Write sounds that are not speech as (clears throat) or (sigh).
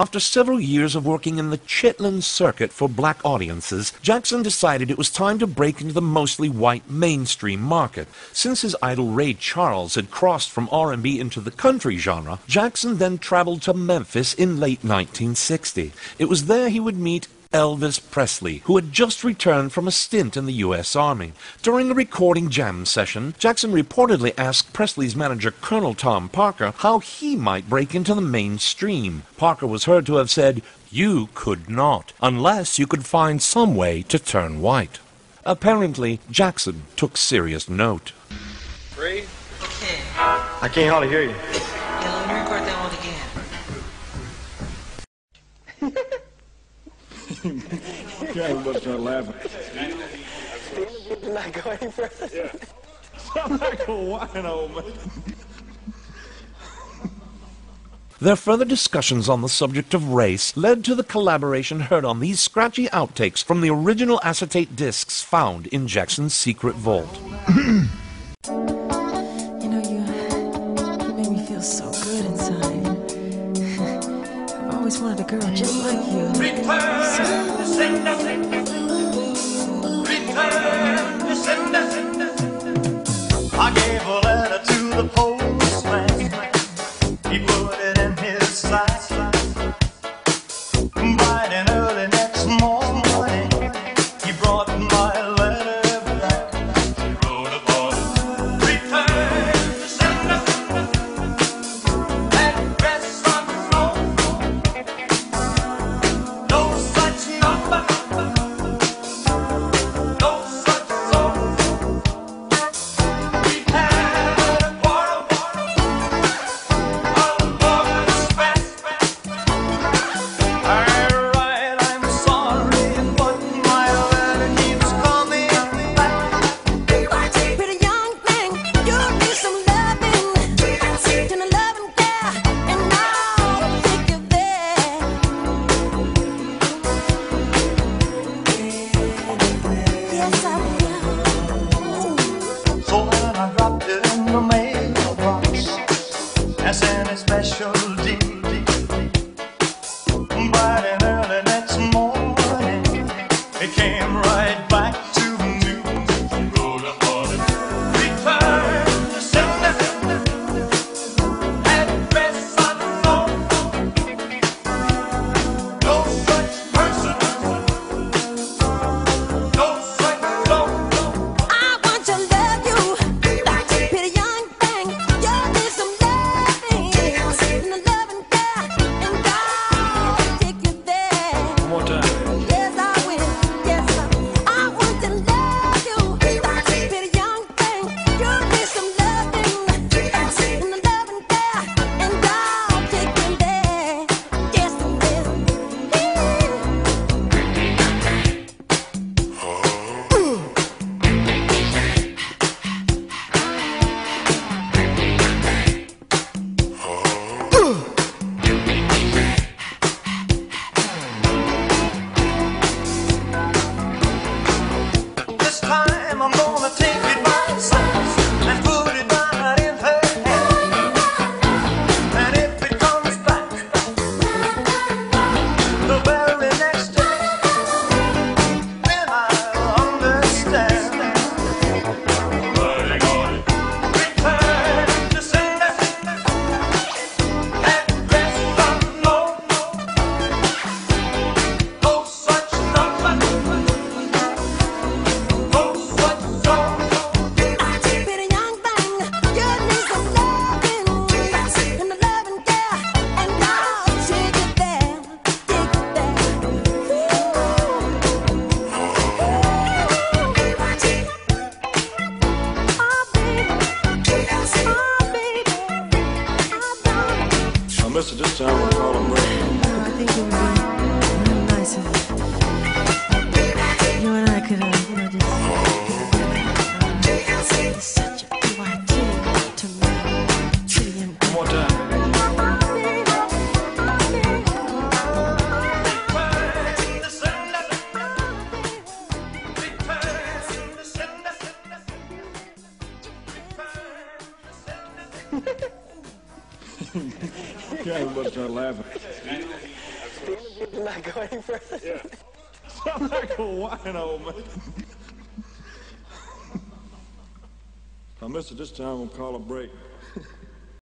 After several years of working in the Chitlin circuit for black audiences, Jackson decided it was time to break into the mostly white mainstream market. Since his idol Ray Charles had crossed from R&B into the country genre, Jackson then traveled to Memphis in late 1960. It was there he would meet Elvis Presley, who had just returned from a stint in the U.S. Army. During a recording jam session, Jackson reportedly asked Presley's manager, Colonel Tom Parker, how he might break into the mainstream. Parker was heard to have said, You could not, unless you could find some way to turn white. Apparently, Jackson took serious note. Three. Okay. I can't hardly hear you. Yeah, let me record that one again. Yeah, everybody start laughing. Did not go any further. I'm not gonna whine. Their further discussions on the subject of race led to the collaboration heard on these scratchy outtakes from the original acetate discs found in Jackson's secret vault. (clears throat) He as any special darling. I missed it this time. I'll call him Ray. I think it would be real nice if you and I could, uh, you know, just. It's such a PYT to me. Pretty One more time. Return to sender. Yeah, everybody start laughing. not going any further. Yeah. Sound like a wino, man. Now, mister, this time we'll call a break.